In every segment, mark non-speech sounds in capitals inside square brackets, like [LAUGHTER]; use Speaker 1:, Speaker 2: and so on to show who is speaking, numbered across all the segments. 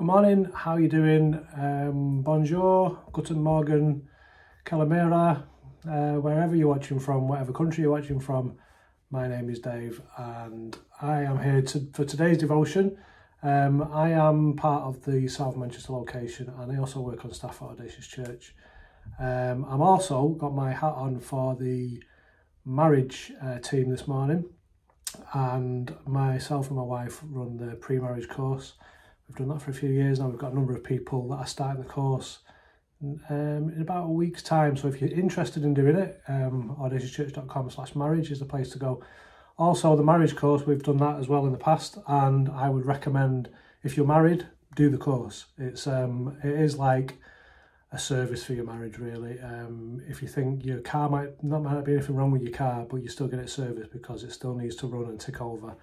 Speaker 1: Good morning, how are you doing? Um, bonjour, guten morgen, calamera, uh, wherever you're watching from, whatever country you're watching from. My name is Dave and I am here to, for today's devotion. Um, I am part of the South Manchester location and I also work on staff at Audacious Church. Um, I'm also got my hat on for the marriage uh, team this morning and myself and my wife run the pre-marriage course We've done that for a few years now. We've got a number of people that are starting the course um, in about a week's time. So if you're interested in doing it, um, audaciouschurch.com slash marriage is the place to go. Also, the marriage course, we've done that as well in the past. And I would recommend, if you're married, do the course. It's um, It is like a service for your marriage, really. Um, if you think your car might, not might not be anything wrong with your car, but you still get it serviced because it still needs to run and tick over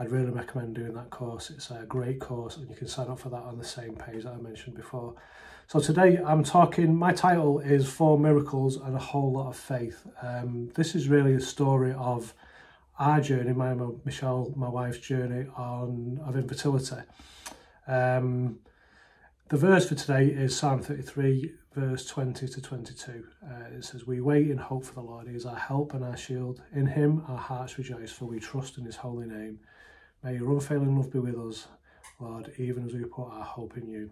Speaker 1: I'd really recommend doing that course. It's a great course and you can sign up for that on the same page that I mentioned before. So today I'm talking, my title is Four Miracles and a Whole Lot of Faith. Um, this is really a story of our journey, my Michelle, my wife's journey on of infertility. Um, the verse for today is Psalm 33, verse 20 to 22. Uh, it says, We wait in hope for the Lord. He is our help and our shield. In him our hearts rejoice, for we trust in his holy name. May your unfailing love be with us, Lord, even as we put our hope in you.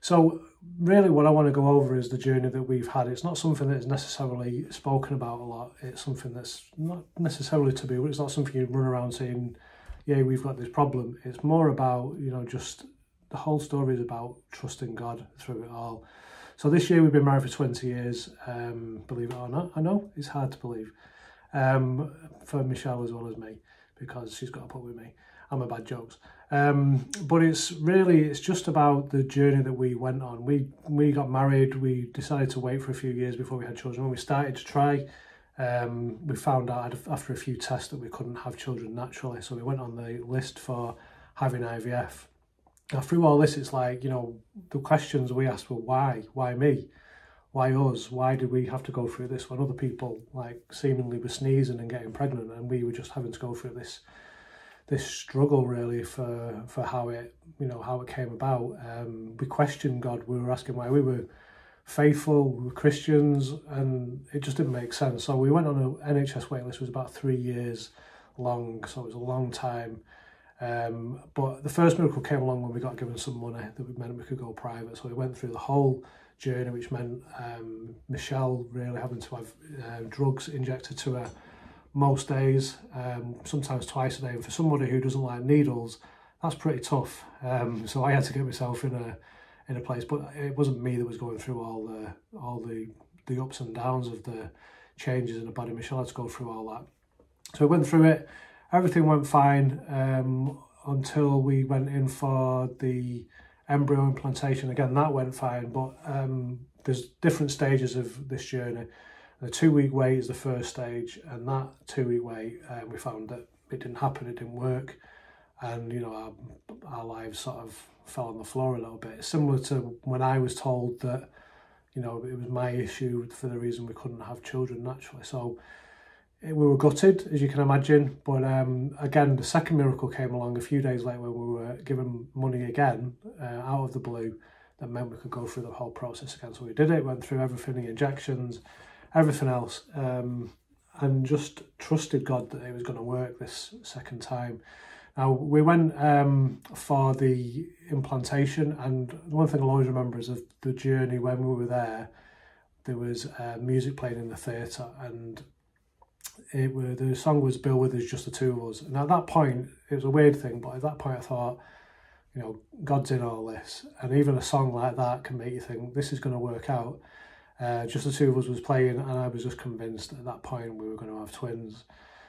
Speaker 1: So, really, what I want to go over is the journey that we've had. It's not something that is necessarily spoken about a lot. It's something that's not necessarily taboo. It's not something you run around saying, "Yeah, we've got this problem." It's more about you know just the whole story is about trusting God through it all. So this year we've been married for 20 years. Um, believe it or not, I know it's hard to believe um, for Michelle as well as me because she's got to put with me I'm a bad jokes. Um, but it's really it's just about the journey that we went on. We we got married. We decided to wait for a few years before we had children. When we started to try, um, we found out after a few tests that we couldn't have children naturally. So we went on the list for having IVF. Now through all this, it's like you know the questions we asked were why, why me, why us? Why did we have to go through this when other people like seemingly were sneezing and getting pregnant, and we were just having to go through this this struggle really for for how it you know how it came about. Um, we questioned God. We were asking why we were faithful, we were Christians, and it just didn't make sense. So we went on an NHS waitlist. It was about three years long, so it was a long time. Um, but the first miracle came along when we got given some money that meant we could go private. So we went through the whole journey, which meant um, Michelle really having to have uh, drugs injected to her most days, um, sometimes twice a day. And for somebody who doesn't like needles, that's pretty tough. Um, so I had to get myself in a in a place, but it wasn't me that was going through all the all the the ups and downs of the changes in the body. Michelle had to go through all that. So we went through it. Everything went fine um, until we went in for the embryo implantation. Again, that went fine, but um, there's different stages of this journey. The two week wait is the first stage, and that two week wait, uh, we found that it didn't happen, it didn't work, and you know our, our lives sort of fell on the floor a little bit. Similar to when I was told that you know it was my issue for the reason we couldn't have children naturally. So we were gutted, as you can imagine. But um, again, the second miracle came along a few days later when we were given money again uh, out of the blue that meant we could go through the whole process again. So we did it, went through everything, the injections, everything else, um, and just trusted God that it was going to work this second time. Now, we went um, for the implantation, and the one thing I'll always remember is of the journey when we were there, there was uh, music playing in the theatre, and it were the song was Bill Withers, just the two of us. And at that point, it was a weird thing, but at that point, I thought, you know, God's in all this, and even a song like that can make you think this is going to work out. Uh, just the two of us was playing, and I was just convinced at that point we were going to have twins.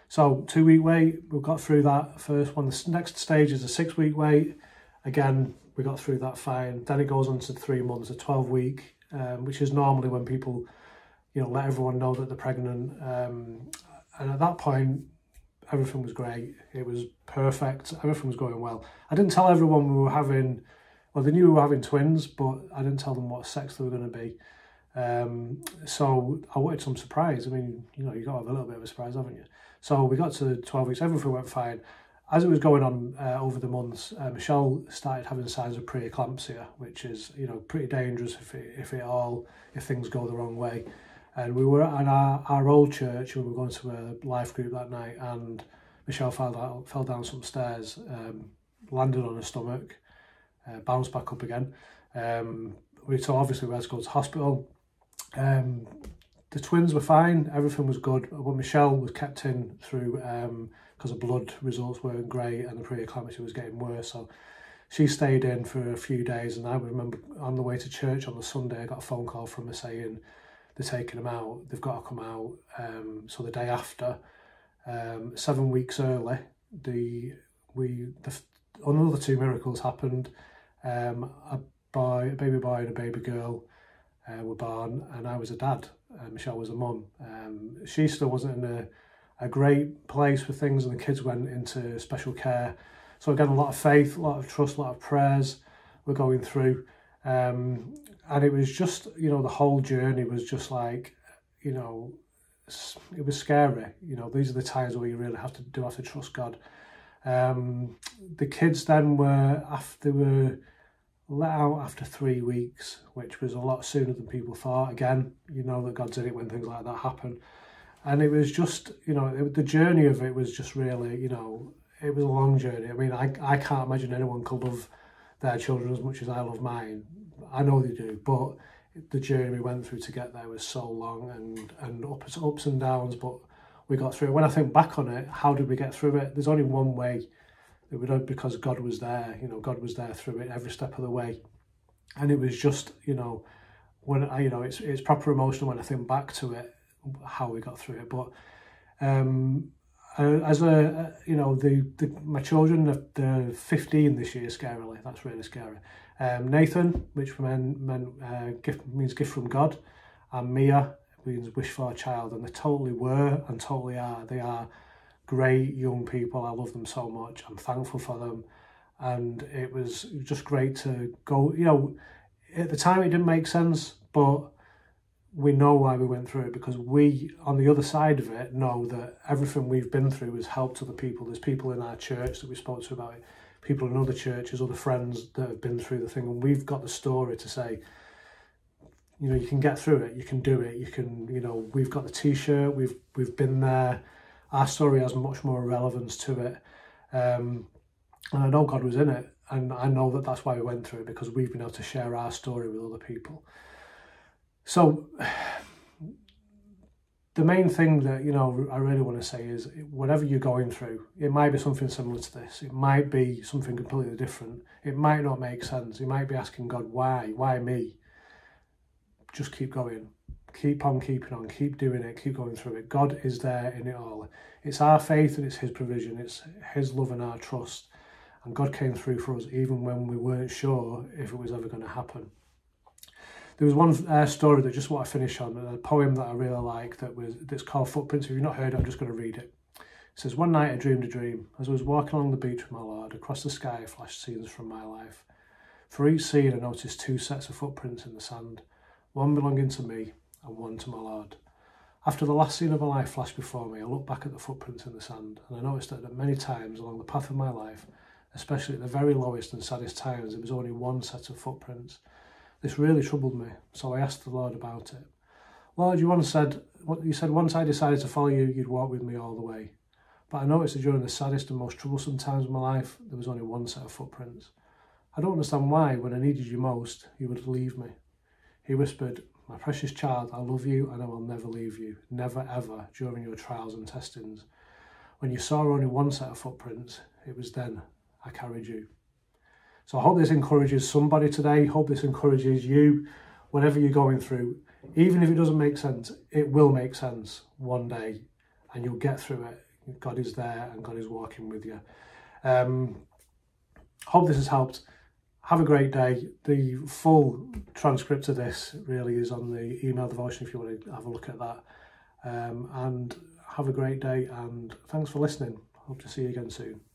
Speaker 1: So two week wait, we got through that first one. The next stage is a six week wait. Again, we got through that fine. Then it goes on to three months, a 12 week, um, which is normally when people, you know, let everyone know that they're pregnant. Um, and at that point, everything was great. It was perfect. Everything was going well. I didn't tell everyone we were having, well, they knew we were having twins, but I didn't tell them what sex they were going to be. Um, so I wanted some surprise. I mean, you know, you got to have a little bit of a surprise, haven't you? So we got to 12 weeks, everything went fine. as it was going on uh, over the months, uh, Michelle started having signs of preeclampsia, which is you know pretty dangerous if it, if it all if things go the wrong way. And we were at our, our old church, and we were going to a life group that night, and Michelle fell down, fell down some stairs, um, landed on her stomach, uh, bounced back up again. Um, we so obviously we had to go to hospital. Um, the twins were fine, everything was good, but Michelle was kept in through because um, the blood results weren't great and the preeclampsia was getting worse. So she stayed in for a few days, and I remember on the way to church on the Sunday, I got a phone call from her saying they're taking them out, they've got to come out. Um, so the day after, um, seven weeks early, the we the another two miracles happened. Um, a boy, a baby boy, and a baby girl uh, were born, and I was a dad. Michelle was a mum. Um, she still wasn't in a, a great place for things, and the kids went into special care. So again, a lot of faith, a lot of trust, a lot of prayers were going through, um, and it was just you know the whole journey was just like you know it was scary. You know these are the times where you really have to do have to trust God. Um, the kids then were after were let out after three weeks, which was a lot sooner than people thought. Again, you know that God's in it when things like that happen. And it was just, you know, it, the journey of it was just really, you know, it was a long journey. I mean, I, I can't imagine anyone could love their children as much as I love mine. I know they do, but the journey we went through to get there was so long and, and ups, ups and downs, but we got through it. When I think back on it, how did we get through it? There's only one way it would because God was there. You know, God was there through it every step of the way, and it was just you know when I you know it's it's proper emotional when I think back to it how we got through it. But um, as a you know the, the my children are they're 15 this year scarily. That's really scary. Um, Nathan, which meant, meant uh, gift means gift from God, and Mia means wish for a child, and they totally were and totally are. They are great young people. I love them so much. I'm thankful for them. And it was just great to go, you know, at the time it didn't make sense, but we know why we went through it because we, on the other side of it, know that everything we've been through has helped other people. There's people in our church that we spoke to about it, people in other churches, other friends that have been through the thing, and we've got the story to say, you know, you can get through it, you can do it, you can, you know, we've got the t-shirt, we've we've been there, our story has much more relevance to it. Um, and I know God was in it, and I know that that's why we went through it because we've been able to share our story with other people. So, [SIGHS] the main thing that you know I really want to say is whatever you're going through, it might be something similar to this. It might be something completely different. It might not make sense. You might be asking God, why? Why me? Just keep going keep on keeping on, keep doing it, keep going through it. God is there in it all. It's our faith and it's His provision, it's His love and our trust. And God came through for us even when we weren't sure if it was ever going to happen. There was one uh, story that just want to finish on, a poem that I really like that was that's called Footprints. If you've not heard it, I'm just going to read it. It says, One night I dreamed a dream. As I was walking along the beach with my Lord, across the sky flashed scenes from my life. For each scene, I noticed two sets of footprints in the sand, one belonging to me and one to my Lord. After the last scene of my life flashed before me, I looked back at the footprints in the sand, and I noticed that many times along the path of my life, especially at the very lowest and saddest times, there was only one set of footprints. This really troubled me, so I asked the Lord about it. Lord, you once said, you said once I decided to follow you, you'd walk with me all the way. But I noticed that during the saddest and most troublesome times of my life, there was only one set of footprints. I don't understand why, when I needed you most, you would leave me. He whispered, my precious child, I love you and I will never leave you, never ever during your trials and testings. When you saw only one set of footprints, it was then I carried you. So I hope this encourages somebody today. Hope this encourages you, whatever you're going through. Even if it doesn't make sense, it will make sense one day and you'll get through it. God is there and God is walking with you. Um, hope this has helped have a great day. The full transcript of this really is on the email devotion if you want to have a look at that. Um, and have a great day and thanks for listening. Hope to see you again soon.